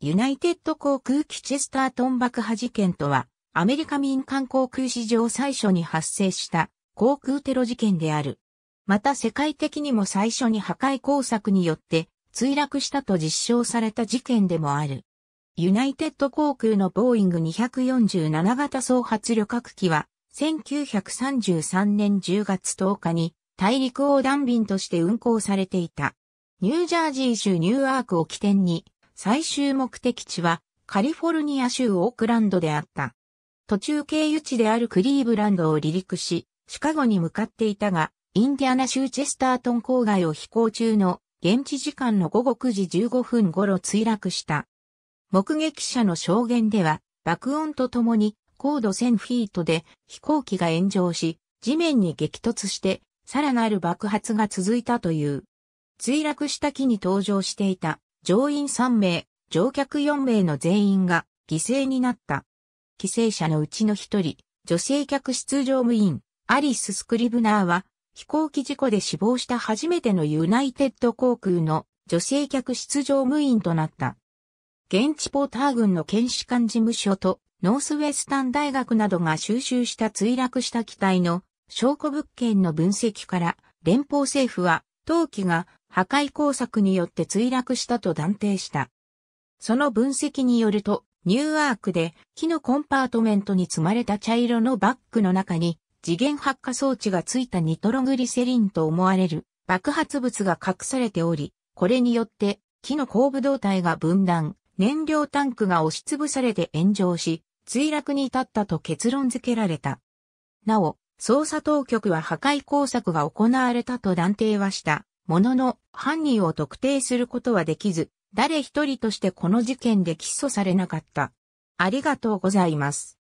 ユナイテッド航空機チェスタートン爆破事件とは、アメリカ民間航空史上最初に発生した航空テロ事件である。また世界的にも最初に破壊工作によって墜落したと実証された事件でもある。ユナイテッド航空のボーイング247型総発旅客機は1933年10月10日に大陸横断便として運航されていた。ニュージャージー州ニューアークを起点に最終目的地はカリフォルニア州オークランドであった。途中経由地であるクリーブランドを離陸し、シカゴに向かっていたが、インディアナ州チェスタートン郊外を飛行中の現地時間の午後9時15分頃墜落した。目撃者の証言では、爆音とともに高度1000フィートで飛行機が炎上し、地面に激突してさらなる爆発が続いたという。墜落した機に搭乗していた乗員3名、乗客4名の全員が犠牲になった。犠牲者のうちの一人、女性客室乗務員、アリス・スクリブナーは、飛行機事故で死亡した初めてのユナイテッド航空の女性客室乗務員となった。現地ポーター軍の検視官事務所とノースウェスタン大学などが収集した墜落した機体の証拠物件の分析から連邦政府は当機が破壊工作によって墜落したと断定した。その分析によると、ニューアークで木のコンパートメントに積まれた茶色のバッグの中に次元発火装置がついたニトログリセリンと思われる爆発物が隠されており、これによって木の後部胴体が分断、燃料タンクが押しつぶされて炎上し、墜落に至ったと結論付けられた。なお、捜査当局は破壊工作が行われたと断定はした。ものの、犯人を特定することはできず、誰一人としてこの事件で起訴されなかった。ありがとうございます。